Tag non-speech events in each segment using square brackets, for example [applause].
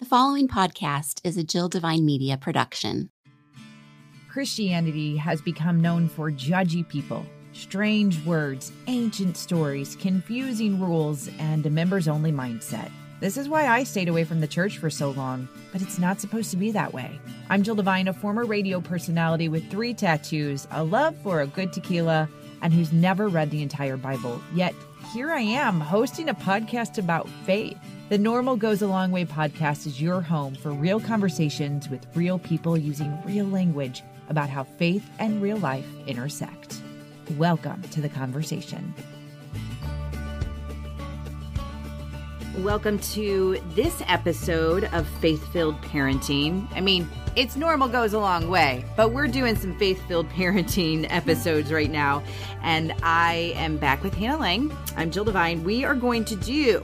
The following podcast is a Jill Devine Media production. Christianity has become known for judgy people, strange words, ancient stories, confusing rules, and a members only mindset. This is why I stayed away from the church for so long, but it's not supposed to be that way. I'm Jill Devine, a former radio personality with three tattoos, a love for a good tequila, and who's never read the entire Bible. Yet here I am hosting a podcast about faith. The Normal Goes a Long Way podcast is your home for real conversations with real people using real language about how faith and real life intersect. Welcome to the conversation. Welcome to this episode of Faith Filled Parenting. I mean, it's normal goes a long way, but we're doing some faith filled parenting [laughs] episodes right now. And I am back with Hannah Lang. I'm Jill Devine. We are going to do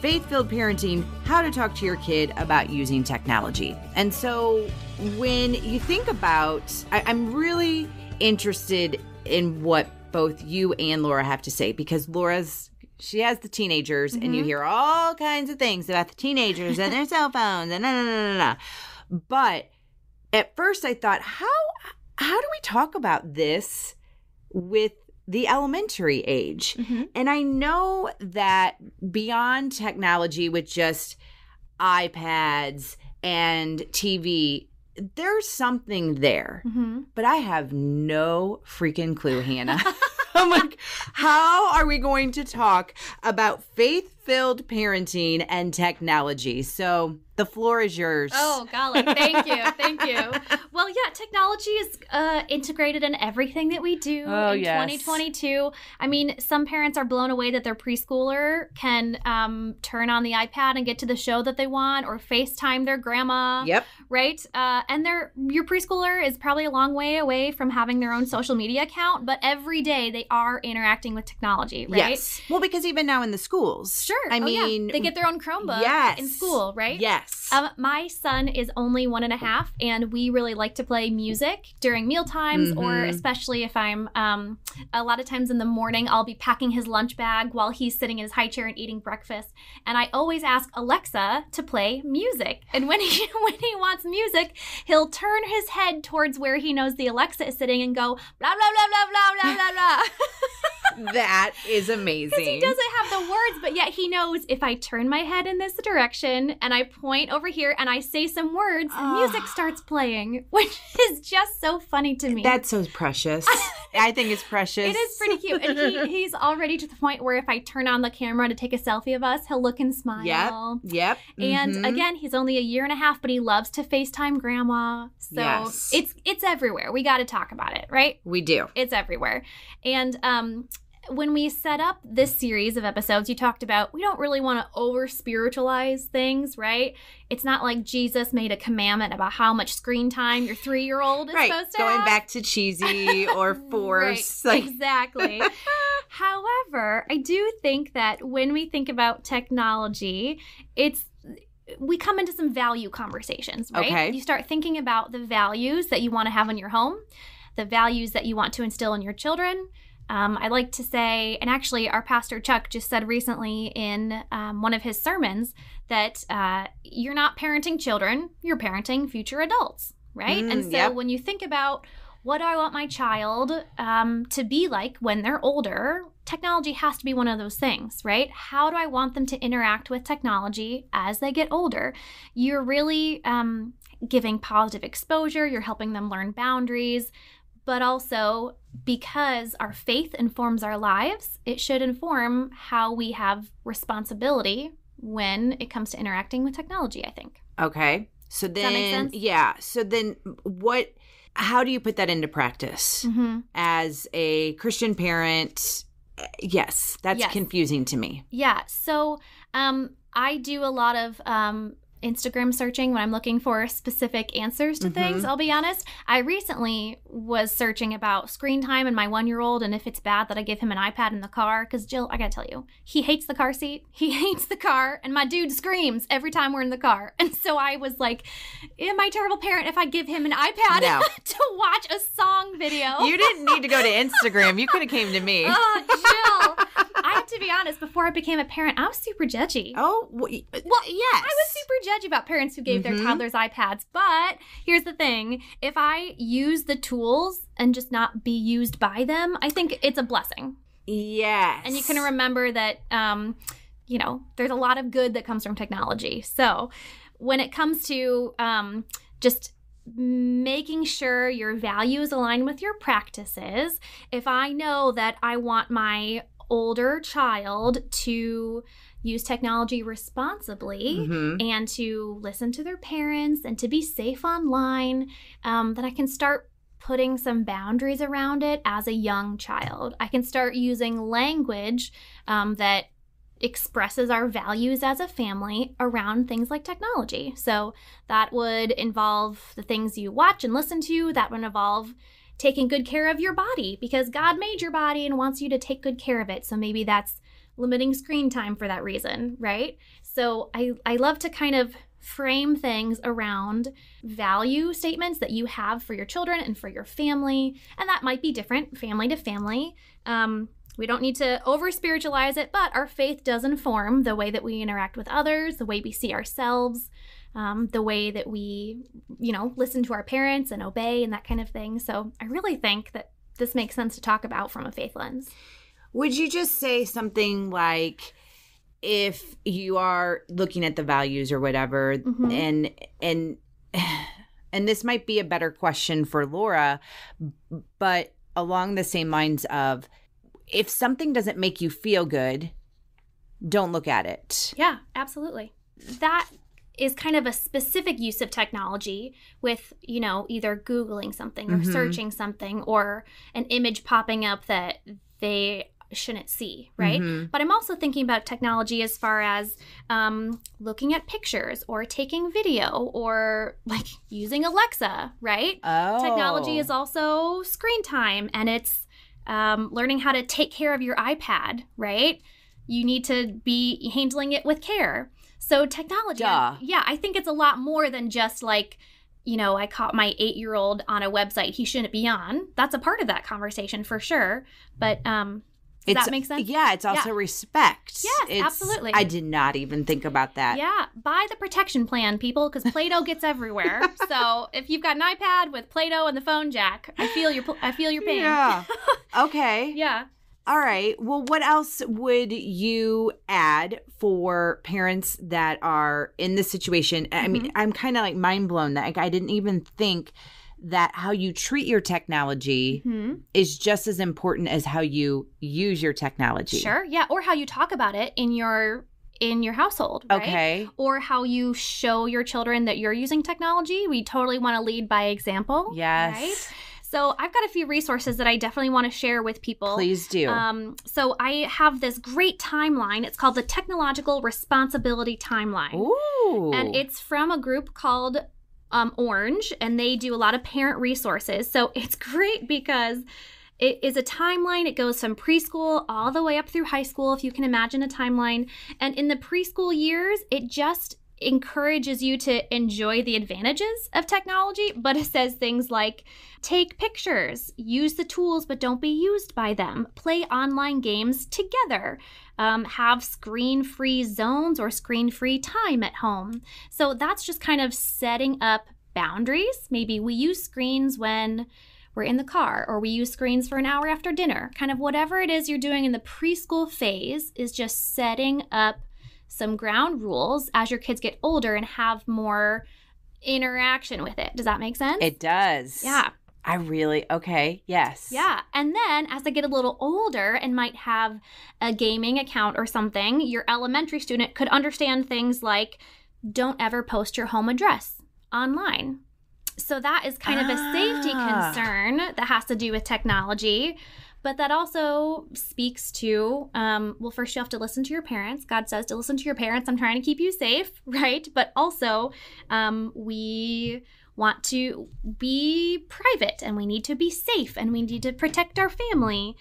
Faith Filled Parenting How to Talk to Your Kid About Using Technology. And so when you think about, I, I'm really interested in what both you and Laura have to say because Laura's she has the teenagers and you mm-hmm. hear all kinds of things about the teenagers and their cell phones and na na na na na. But at first I thought, how how do we talk about this with the elementary age? Mm-hmm. And I know that beyond technology with just iPads and TV, there's something there. Mm-hmm. But I have no freaking clue, Hannah. [laughs] [laughs] I'm like, how are we going to talk about faith filled parenting and technology? So the floor is yours. Oh, golly. Thank you. Thank you. [laughs] Well, yeah, technology is uh, integrated in everything that we do Oh, in yes. 2022. I mean, some parents are blown away that their preschooler can um, turn on the iPad and get to the show that they want or FaceTime their grandma. Yep. Right? Uh, and their your preschooler is probably a long way away from having their own social media account, but every day they are interacting with technology, right? Yes. Well, because even now in the schools. Sure. I Oh, yeah. mean, they get their own Chromebook yes. in school, right? Yes. Um, my son is only one and a half, and we really like to play music during meal times, or Mhm. especially if I'm um, a lot of times in the morning, I'll be packing his lunch bag while he's sitting in his high chair and eating breakfast. And I always ask Alexa to play music. And when he [laughs] when he wants music, he'll turn his head towards where he knows the Alexa is sitting and go blah blah blah blah blah blah blah blah. [laughs] that is amazing. he doesn't have the words, but yet he knows if I turn my head in this direction and I point over here and I say some words, Ah. music starts playing, [laughs] which is just so funny to me. That's so precious. [laughs] I think it's precious. it is pretty cute. And he, [laughs] he's already to the point where if I turn on the camera to take a selfie of us, he'll look and smile. Yep. Yep. And Mhm. again, he's only a year and a half, but he loves to FaceTime grandma. So Yes. it's it's everywhere. We got to talk about it, right? we do. it's everywhere. And um when we set up this series of episodes, you talked about we don't really want to over spiritualize things, right? It's not like Jesus made a commandment about how much screen time your three year old is Right. supposed to Going have. back to cheesy or [laughs] force. Right, Like, exactly. [laughs] However, I do think that when we think about technology, it's we come into some value conversations, right? Okay. You start thinking about the values that you want to have in your home, the values that you want to instill in your children. Um, I like to say, and actually, our pastor Chuck just said recently in um, one of his sermons that uh, you're not parenting children, you're parenting future adults, right? Mm, and so yep. when you think about what do I want my child um, to be like when they're older? Technology has to be one of those things, right? How do I want them to interact with technology as they get older? You're really um, giving positive exposure, you're helping them learn boundaries, but also because our faith informs our lives, it should inform how we have responsibility when it comes to interacting with technology, I think. okay. So then, yeah. So then, what? How do you put that into practice Mm-hmm. as a Christian parent? Uh, Yes, that's Yes. confusing to me. Yeah. So um, I do a lot of um, Instagram searching when I'm looking for specific answers to things. Mhm. I'll be honest. I recently was searching about screen time and my one year old, and if it's bad that I give him an iPad in the car. Because, Jill, I gotta tell you, he hates the car seat, [laughs] he hates the car, and my dude screams every time we're in the car. And so I was like, Am I a terrible parent if I give him an iPad No. [laughs] to watch a song video? You didn't need to go to Instagram. You could have came to me. Oh, [laughs] Jill. I'm to be honest, before I became a parent, I was super judgy. Oh, well, y- Well, yes. I was super judgy about parents who gave Mhm. their toddlers iPads. But here's the thing if I use the tools and just not be used by them, I think it's a blessing. Yes. And you can remember that, um, you know, there's a lot of good that comes from technology. So when it comes to um, just making sure your values align with your practices, if I know that I want my older child to use technology responsibly, Mhm. and to listen to their parents and to be safe online, um, then I can start putting some boundaries around it as a young child. I can start using language um, that expresses our values as a family around things like technology. So that would involve the things you watch and listen to, that would involve taking good care of your body because God made your body and wants you to take good care of it. So maybe that's limiting screen time for that reason, right? So I, I love to kind of frame things around value statements that you have for your children and for your family. And that might be different family to family. Um, we don't need to over spiritualize it, but our faith does inform the way that we interact with others, the way we see ourselves, um, the way that we, you know, listen to our parents and obey and that kind of thing. So I really think that this makes sense to talk about from a faith lens. Would you just say something like if you are looking at the values or whatever Mhm. and and and this might be a better question for Laura but along the same lines of if something doesn't make you feel good don't look at it. Yeah, absolutely. That is kind of a specific use of technology with, you know, either Googling something or Mhm. searching something or an image popping up that they shouldn't see, right? Mhm. But I'm also thinking about technology as far as um, looking at pictures or taking video or like using Alexa, right? Oh. Technology is also screen time and it's um, learning how to take care of your iPad, right? You need to be handling it with care. So, technology, Duh. yeah, I think it's a lot more than just like, you know, I caught my eight year old on a website he shouldn't be on. That's a part of that conversation for sure. But um, does It's- that make sense? Yeah, it's also respect. Yes, It's- absolutely. I did not even think about that. Yeah, buy the protection plan, people, because Play-Doh gets everywhere. [laughs] so if you've got an iPad with Play-Doh and the phone jack, I feel your I feel your pain. Yeah. [laughs] Okay. yeah. All right. Well, what else would you add for parents that are in this situation? I mean, mm-hmm. I'm kind of like mind blown that like, I didn't even think that how you treat your technology Hmm. is just as important as how you use your technology. Sure. Yeah. Or how you talk about it in your in your household. Right? Okay. Or how you show your children that you're using technology. We totally want to lead by example. Yes. Right. So I've got a few resources that I definitely want to share with people. Please do. Um, so I have this great timeline. It's called the Technological Responsibility Timeline. Ooh. And it's from a group called um, Orange, and they do a lot of parent resources. So it's [laughs] great because it is a timeline. It goes from preschool all the way up through high school, if you can imagine a timeline. And in the preschool years, it just encourages you to enjoy the advantages of technology, but it says things like take pictures, use the tools, but don't be used by them, play online games together, um, have screen free zones or screen free time at home. So that's just kind of setting up boundaries. Maybe we use screens when we're in the car or we use screens for an hour after dinner. Kind of whatever it is you're doing in the preschool phase is just setting up some ground rules as your kids get older and have more interaction with it. Does that make sense? it does. yeah. I really, okay. Yes. Yeah. And then as they get a little older and might have a gaming account or something, your elementary student could understand things like don't ever post your home address online. So that is kind of a safety Ah. concern that has to do with technology. But that also speaks to, um, well, first you have to listen to your parents. God says to listen to your parents. I'm trying to keep you safe, [laughs] right? But also, um, we want to be private and we need to be safe and we need to protect our family.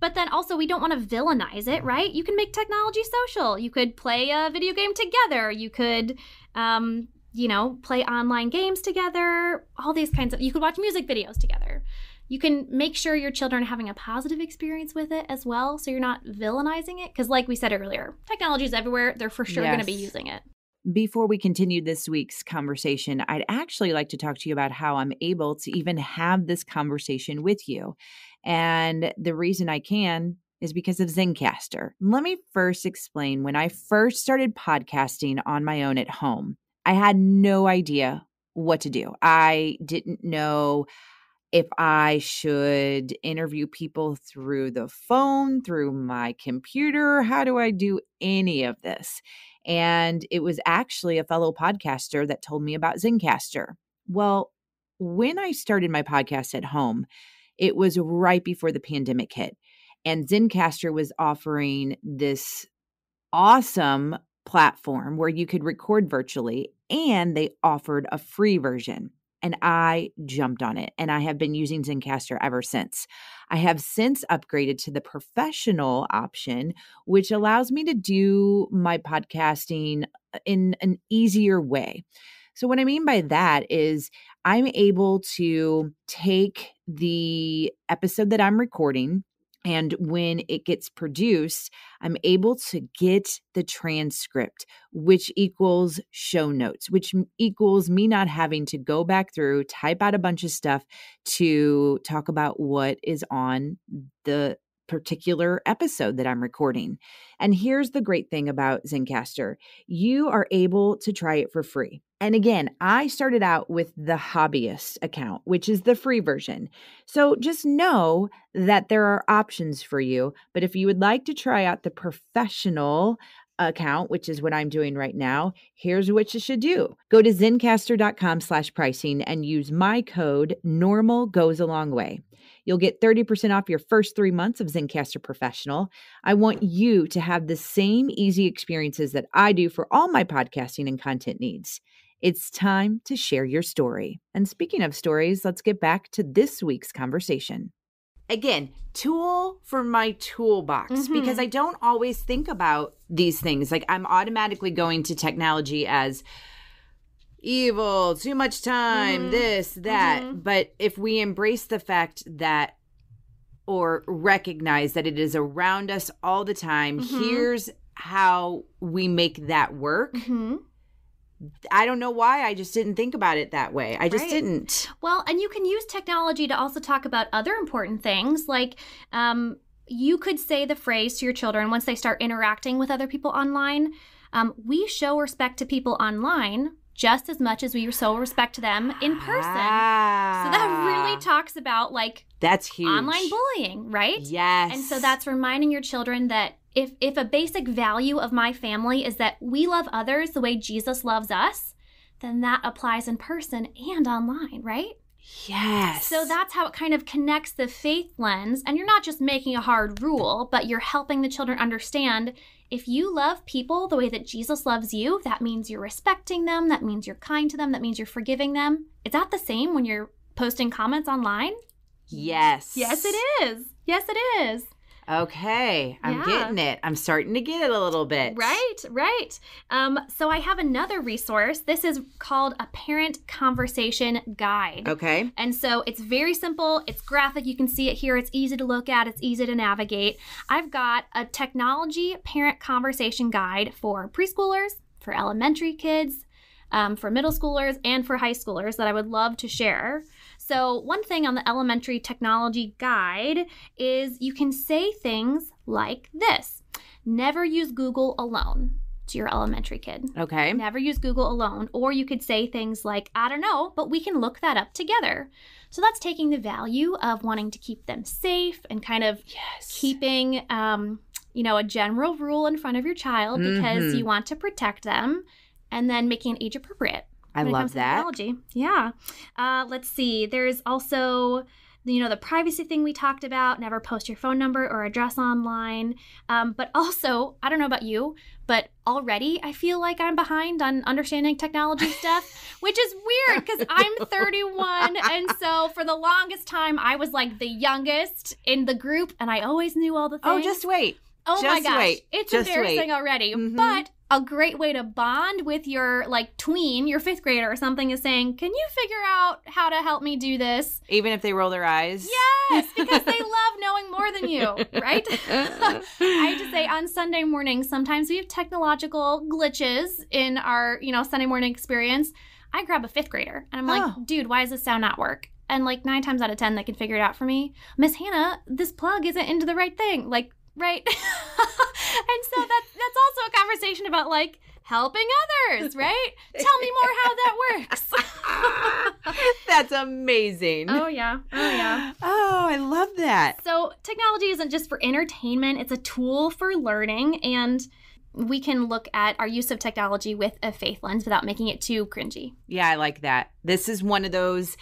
But then also, we don't want to villainize it, right? You can make technology social. You could play a video game together. You could, um, you know, play online games together, all these kinds of, you could watch music videos together. you can make sure your children are having a positive experience with it as well. So you're not villainizing it. Because, like we said earlier, technology is everywhere. They're for sure going to be using it. Before we continue this week's conversation, I'd actually like to talk to you about how I'm able to even have this conversation with you. And the reason I can is because of Zencastr. Let me first explain when I first started podcasting on my own at home, I had no idea what to do. I didn't know if I should interview people through the phone, through my computer. How do I do any of this? And it was actually a fellow podcaster that told me about Zencastr. Well, when I started my podcast at home, it was right before the pandemic hit. And Zencastr was offering this awesome platform where you could record virtually, and they offered a free version. And I jumped on it, and I have been using Zencastr ever since. I have since upgraded to the professional option, which allows me to do my podcasting uh, in an easier way. So, what I mean by that is I'm able to take the episode that I'm recording, and when it gets produced, I'm able to get the transcript, which equals show notes, which equals me not having to go back through, type out a bunch of stuff to talk about what is on the particular episode that I'm recording. And here's the great thing about Zencastr you are able to try it for free. And again, I started out with the hobbyist account, which is the free version. So just know that there are options for you. But if you would like to try out the professional account, which is what I'm doing right now, here's what you should do. Go to zencastr.com slash pricing and use my code normal goes a long way. You'll get 30% off your first three months of Zencastr Professional. I want you to have the same easy experiences that I do for all my podcasting and content needs. It's time to share your story. And speaking of stories, let's get back to this week's conversation. Again, tool for my toolbox because Mhm. I don't always think about these things. Like I'm automatically going to technology as evil, too much time, Mhm. this, that. Mhm. But if we embrace the fact that or recognize that it is around us all the time, Mhm. here's how we make that work. hmm I don't know why I just didn't think about it that way. I just Right. didn't. Well, and you can use technology to also talk about other important things like um, you could say the phrase to your children once they start interacting with other people online um, we show respect to people online just as much as we so respect them in person. So that really Ah, talks about like that's huge. online bullying, right? Yes. And so that's reminding your children that if if a basic value of my family is that we love others the way Jesus loves us, then that applies in person and online, right? Yes. So that's how it kind of connects the faith lens. And you're not just making a hard rule, but you're helping the children understand if you love people the way that Jesus loves you, that means you're respecting them, that means you're kind to them, that means you're forgiving them. Is that the same when you're posting comments online? yes. Yes, it is. Yes, it is. Okay, I'm Yeah. getting it. I'm starting to get it a little bit. Right, right. Um, so I have another resource. This is called a parent conversation guide. Okay. And so it's very simple, it's graphic, you can see it here, it's easy to look at, it's easy to navigate. I've got a technology parent conversation guide for preschoolers, for elementary kids, um, for middle schoolers, and for high schoolers that I would love to share. So, one thing on the elementary technology guide is you can say things like this Never use Google alone to your elementary kid. Okay. Never use Google alone. Or you could say things like, I don't know, but we can look that up together. So that's taking the value of wanting to keep them safe and kind of Yes. keeping, um, you know, a general rule in front of your child because Mhm. you want to protect them and then making it age appropriate. I love that. technology. Yeah. Uh, let's see. There's also you know the privacy thing we talked about never post your phone number or address online um, but also i don't know about you but already i feel like i'm behind on understanding technology [laughs] stuff which is weird because i'm 31 and so for the longest time i was like the youngest in the group and i always knew all the things Oh, just wait. Oh my gosh. wait. It's Just embarrassing wait. already. Mhm. But a great way to bond with your like tween, your fifth grader or something is saying, Can you figure out how to help me do this? Even if they roll their eyes. Yes, [laughs] because they love knowing more than you, right? [laughs] I just say on Sunday mornings, sometimes we have technological glitches in our, you know, Sunday morning experience. I grab a fifth grader and I'm like, Oh. dude, why does this sound not work? And like nine times out of ten, they can figure it out for me. Miss Hannah, this plug isn't into the right thing. Like, right? [laughs] and so that that's also a conversation about like helping others, [laughs] right? Tell me more how that works. [laughs] That's amazing. oh yeah. Oh yeah. Oh, I love that. So, technology isn't just for entertainment, it's a tool for learning. And we can look at our use of technology with a faith lens without making it too cringy. Yeah, I like that. This is one of those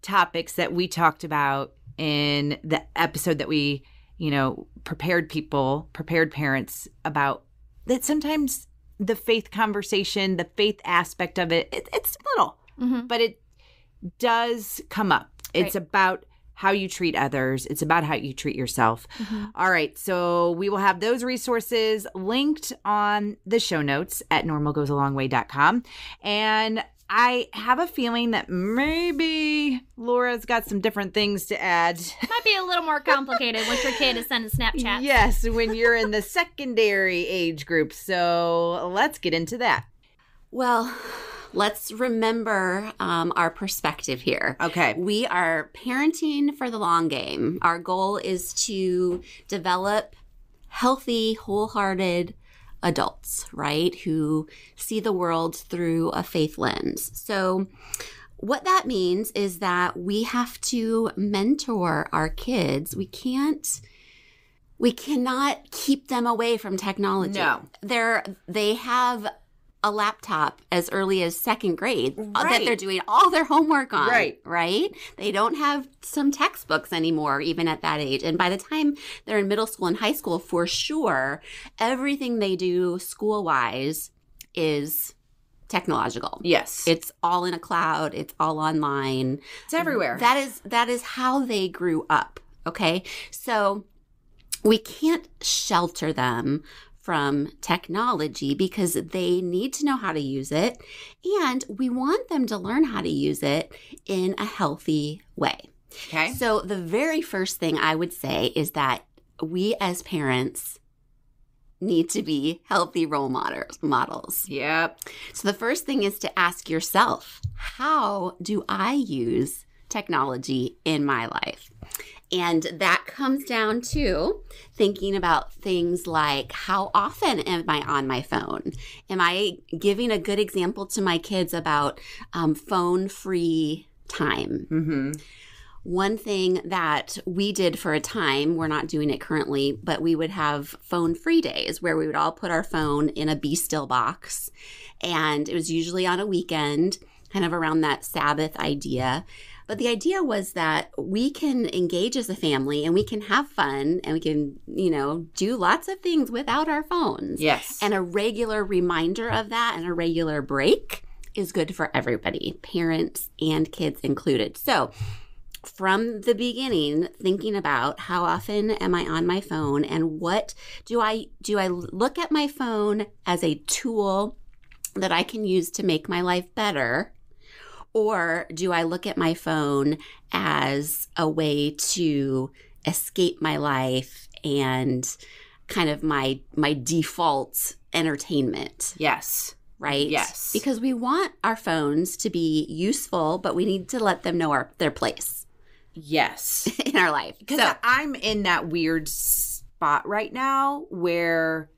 topics that we talked about in the episode that we, you know, prepared people, prepared parents about that sometimes the faith conversation, the faith aspect of it, it it's little, Mm-hmm. but it does come up. It's Right. about how you treat others. It's about how you treat yourself. Mm-hmm. All right. So we will have those resources linked on the show notes at normalgoesalongway.com. And I have a feeling that maybe Laura's got some different things to add. [laughs] Might be a little more complicated once your kid is sending Snapchat. Yes, when you're in the secondary age group. So let's get into that. Well, let's remember um, our perspective here. Okay. We are parenting for the long game. Our goal is to develop healthy, wholehearted adults, right? Who see the world through a faith lens. So, what that means is that we have to mentor our kids. We can't we cannot keep them away from technology. No. They're they have a laptop as early as second grade uh, that they're doing all their homework on. Right. Right? They don't have some textbooks anymore, even at that age. And by the time they're in middle school and high school, for sure, everything they do school wise is technological. Yes. It's all in a cloud, it's all online. it's everywhere. That is that is how they grew up. Okay. So we can't shelter them from technology because they need to know how to use it and we want them to learn how to use it in a healthy way. okay. So the very first thing I would say is that we as parents need to be healthy role models models. Yep. So the first thing is to ask yourself, how do I use technology in my life? And that comes down to thinking about things like how often am I on my phone? Am I giving a good example to my kids about um, phone free time? Mm-hmm. One thing that we did for a time, we're not doing it currently, but we would have phone free days where we would all put our phone in a be still box. And it was usually on a weekend, kind of around that Sabbath idea. But the idea was that we can engage as a family and we can have fun and we can, you know, do lots of things without our phones. Yes. And a regular reminder of that and a regular break is good for everybody, parents and kids included. So, from the beginning thinking about how often am I on my phone and what do I do I look at my phone as a tool that I can use to make my life better or do I look at my phone as a way to escape my life and kind of my my default entertainment yes. right Yes. because we want our phones to be useful but we need to let them know our their place Yes. [laughs] in our life Because so I'm in that weird spot right now where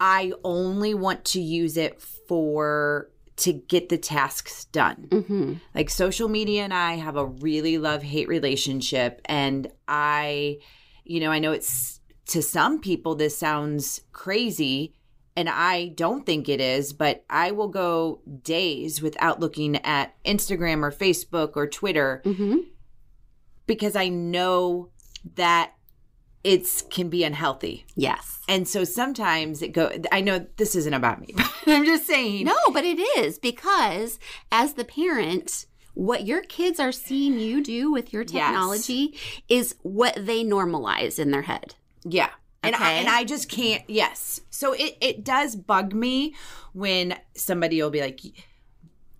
I only want to use it for to get the tasks done. mhm. Like social media and I have a really love hate relationship. And I, you know, I know it's to some people, this sounds crazy. And I don't think it is, but I will go days without looking at Instagram or Facebook or Twitter Mhm. because I know that it's can be unhealthy. yes And so sometimes it go I know this isn't about me, [laughs] but I'm just saying no but it is because as the parent what your kids are seeing you do with your Yes. technology is what they normalize in their head Yeah. And I, and I just can't. Yes. So it, it does bug me when somebody will be like,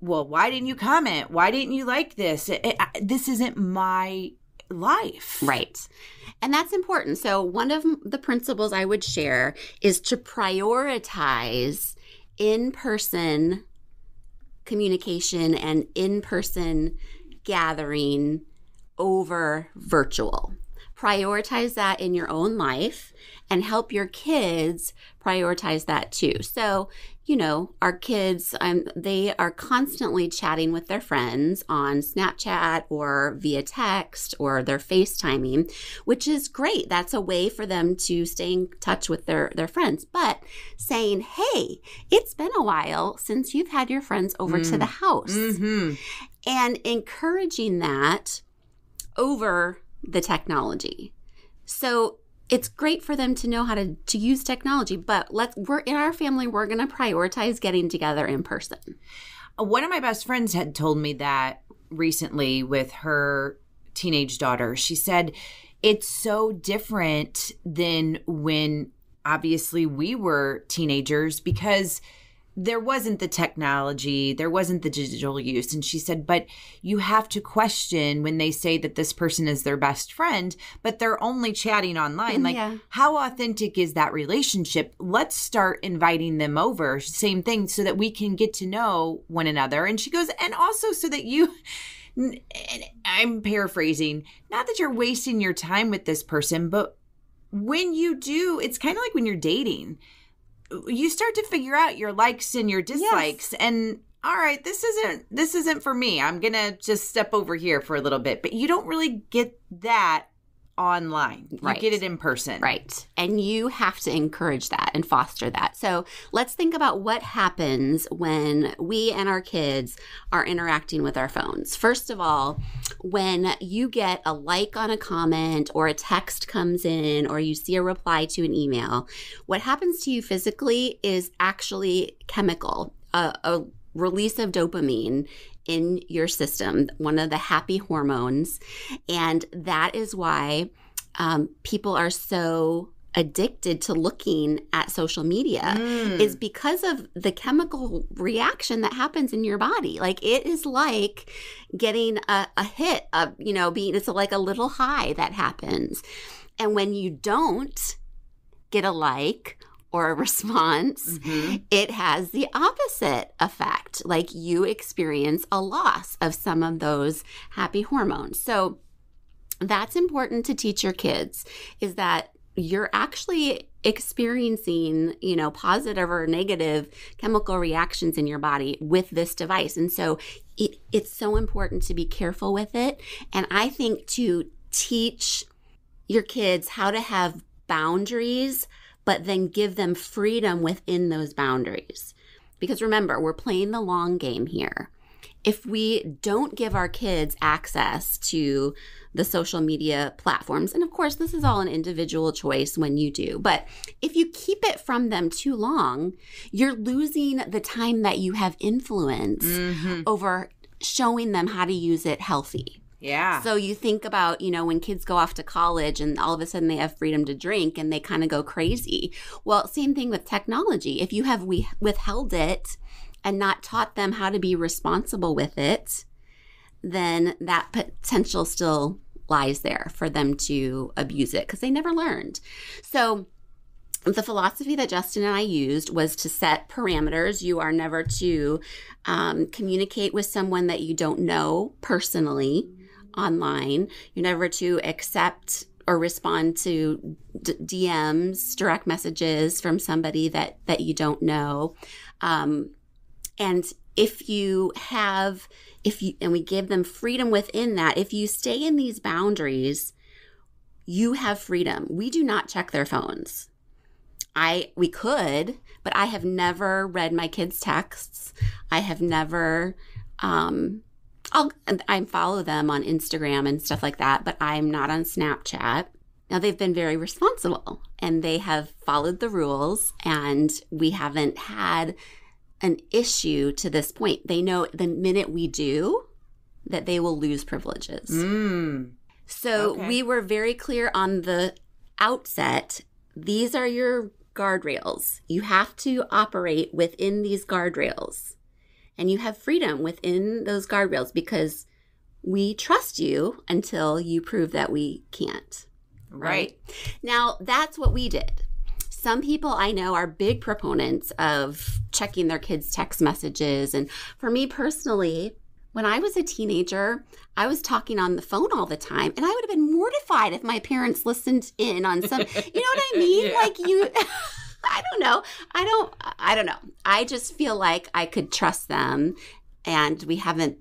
well, why didn't you comment? Why didn't you like this? It, it, this isn't my life. Right. And that's important. So, one of the principles I would share is to prioritize in person communication and in person gathering over virtual. Prioritize that in your own life and help your kids prioritize that too. So, you know, our kids, um, they are constantly chatting with their friends on Snapchat or via text or they're FaceTiming, which is great. That's a way for them to stay in touch with their, their friends. But saying, hey, it's been a while since you've had your friends over to Mm. the house hmm and encouraging that over the technology. So it's great for them to know how to, to use technology, but let's we're in our family, we're gonna prioritize getting together in person. One of my best friends had told me that recently with her teenage daughter. She said it's so different than when obviously we were teenagers because there wasn't the technology, there wasn't the digital use. And she said, but you have to question when they say that this person is their best friend, but they're only chatting online. [laughs] Like, Yeah. how authentic is that relationship? Let's start inviting them over. Same thing, so that we can get to know one another. And she goes, and also so that you, [laughs] and I'm paraphrasing, not that you're wasting your time with this person, but when you do, it's kind of like when you're dating. You start to figure out your likes and your dislikes and all right, this isn't this isn't for me. I'm going to just step over here for a little bit. But you don't really get that online. You get it in person. Right. And you have to encourage that and foster that. So let's think about what happens when we and our kids are interacting with our phones. First of all, when you get a like on a comment or a text comes in or you see a reply to an email, what happens to you physically is actually chemical, a, a release of dopamine in your system, one of the happy hormones. And that is why um, people are so addicted to looking at social media Mm. is because of the chemical reaction that happens in your body. Like it is like getting a, a hit of, you know, being, it's like a little high that happens. And when you don't get a like or a response, Mhm. it has the opposite effect. Like you experience a loss of some of those happy hormones. So that's important to teach your kids is that you're actually experiencing, you know, positive or negative chemical reactions in your body with this device. And so it, it's so important to be careful with it. And I think to teach your kids how to have boundaries, but then give them freedom within those boundaries. Because remember, we're playing the long game here. If we don't give our kids access to the social media platforms, and of course, this is all an individual choice when you do, but if you keep it from them too long, you're losing the time that you have influence Mhm. over showing them how to use it healthy. Yeah. So you think about, you know, when kids go off to college and all of a sudden they have freedom to drink and they kind of go crazy. Well, same thing with technology. If you have we- withheld it and not taught them how to be responsible with it, then that potential still lies there for them to abuse it because they never learned. So the philosophy that Justin and I used was to set parameters. You are never to um, communicate with someone that you don't know personally online. You're never to accept or respond to d- DMs, direct messages from somebody that that you don't know. Um, and if you have, if you, and we give them freedom within that, if you stay in these boundaries, you have freedom. We do not check their phones. I we could, but I have never read my kids' texts. I have never um I'll I follow them on Instagram and stuff like that, but I'm not on Snapchat. Now they've been very responsible and they have followed the rules and we haven't had an issue to this point. They know the minute we do that they will lose privileges. Mm. So Okay. we were very clear on the outset these are your guardrails. You have to operate within these guardrails. And you have freedom within those guardrails because we trust you until you prove that we can't. Right. Now, that's what we did. Some people I know are big proponents of checking their kids' text messages. And for me personally, when I was a teenager, I was talking on the phone all the time, and I would have been mortified if my parents listened in on some. You know what I mean? [laughs] Yeah. Like you. [laughs] [laughs] I don't know. I don't. I don't know. I just feel like I could trust them, and we haven't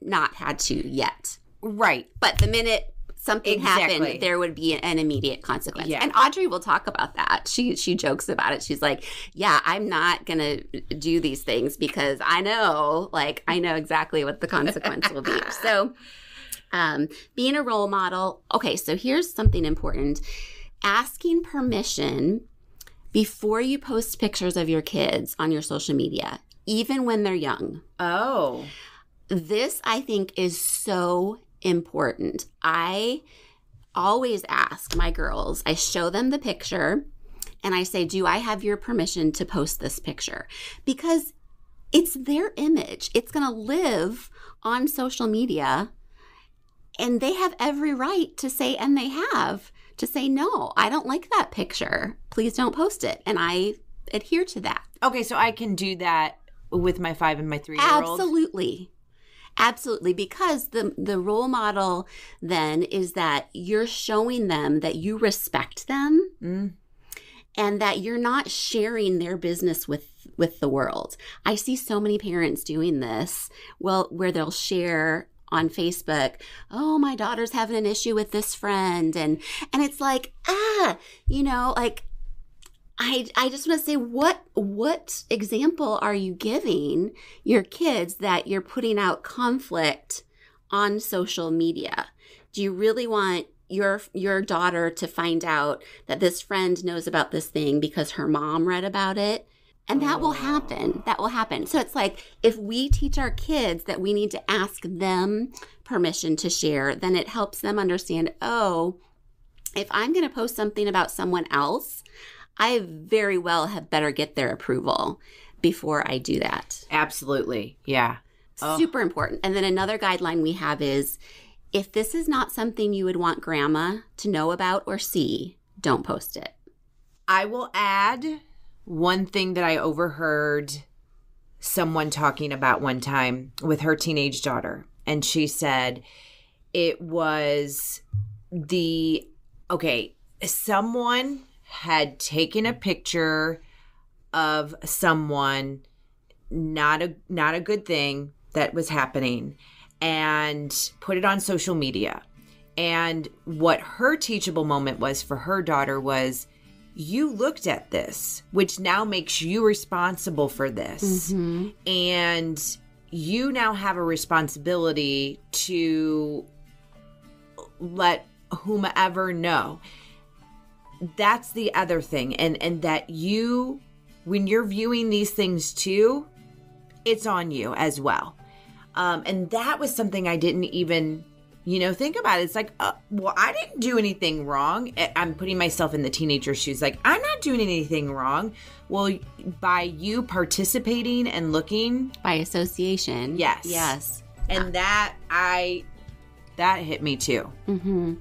not had to yet. Right. But the minute something Exactly. happened, there would be an immediate consequence. Yeah. And Audrey will talk about that. She she jokes about it. She's like, "Yeah, I'm not gonna do these things because I know, like, I know exactly what the consequence will be." [laughs] So, um, being a role model. Okay, so here's something important: asking permission before you post pictures of your kids on your social media, even when they're young Oh. this I think is so important. I always ask my girls, I show them the picture and I say, Do I have your permission to post this picture? Because it's their image, it's going to live on social media. And they have every right to say, and they have to say, No, I don't like that picture. Please don't post it. And I adhere to that. Okay, so I can do that with my five and my three year old. Absolutely. Absolutely because the the role model then is that you're showing them that you respect them Mm. and that you're not sharing their business with with the world. I see so many parents doing this. Well, where they'll share on Facebook, "Oh, my daughter's having an issue with this friend." And and it's like, "Ah, you know, like I I just want to say what what example are you giving your kids that you're putting out conflict on social media? Do you really want your your daughter to find out that this friend knows about this thing because her mom read about it? And that will happen. That will happen. So it's like if we teach our kids that we need to ask them permission to share, then it helps them understand, oh, if I'm going to post something about someone else, I very well have better get their approval before I do that. Absolutely. Yeah. Oh. Super important. And then another guideline we have is if this is not something you would want grandma to know about or see, don't post it. I will add one thing that I overheard someone talking about one time with her teenage daughter. And she said it was the okay, someone had taken a picture of someone not a not a good thing that was happening and put it on social media. And what her teachable moment was for her daughter was you looked at this, which now makes you responsible for this. And you now have a responsibility to let whomever know. That's the other thing. And and that you when you're viewing these things too, it's on you as well. Um, and that was something I didn't even, you know, think about. it. It's like, uh, well, I didn't do anything wrong. I'm putting myself in the teenager shoes. Like, I'm not doing anything wrong. Well, by you participating and looking, By association. Yes. Yes. and that I, that hit me too. hmm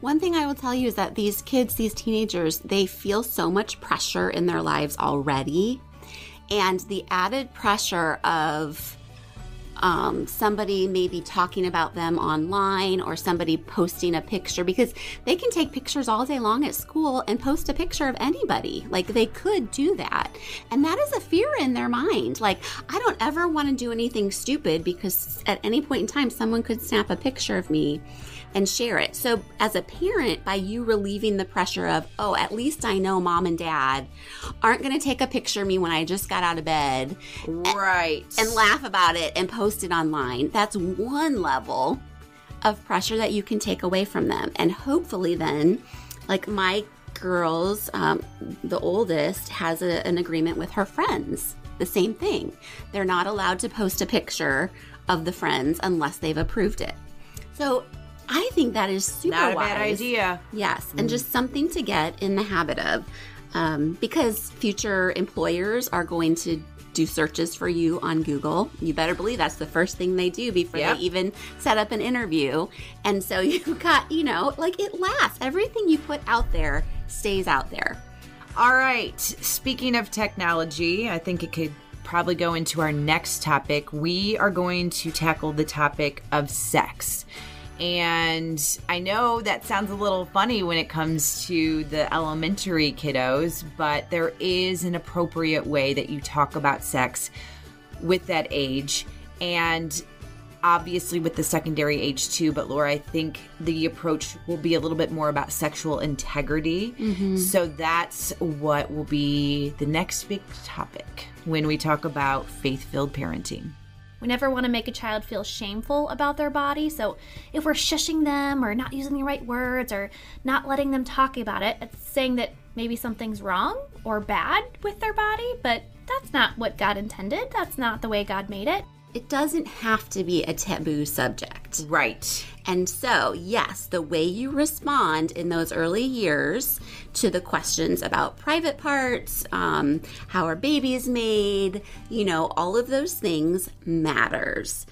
One thing I will tell you is that these kids, these teenagers, they feel so much pressure in their lives already. And the added pressure of um, somebody maybe talking about them online or somebody posting a picture because they can take pictures all day long at school and post a picture of anybody. Like they could do that. And that is a fear in their mind. Like, I don't ever want to do anything stupid because at any point in time, someone could snap a picture of me and share it. So, as a parent, by you relieving the pressure of, oh, at least I know mom and dad aren't going to take a picture of me when I just got out of bed Right. and laugh about it and post it online. That's one level of pressure that you can take away from them. And hopefully, then, like my girls, um, the oldest has a, an agreement with her friends. The same thing. They're not allowed to post a picture of the friends unless they've approved it. So I think that is super Not a wise. bad idea. Yes, and just something to get in the habit of, um, because future employers are going to do searches for you on Google. You better believe that's the first thing they do before Yep. they even set up an interview. And so [laughs] you've got, you know, like it lasts. Everything you put out there stays out there. All right. Speaking of technology, I think it could probably go into our next topic. We are going to tackle the topic of sex. And I know that sounds a little funny when it comes to the elementary kiddos, but there is an appropriate way that you talk about sex with that age. And obviously with the secondary age too but laura i think the approach will be a little bit more about sexual integrity mm-hmm. so that's what will be the next big topic when we talk about faith-filled parenting We never want to make a child feel shameful about their body. So if we're shushing them or not using the right words or not letting them talk about it, it's saying that maybe something's wrong or bad with their body, but that's not what God intended. That's not the way God made it. It doesn't have to be a taboo subject. right And so, yes, the way you respond in those early years to the questions about private parts, um, how are babies made, you know, all of those things matters.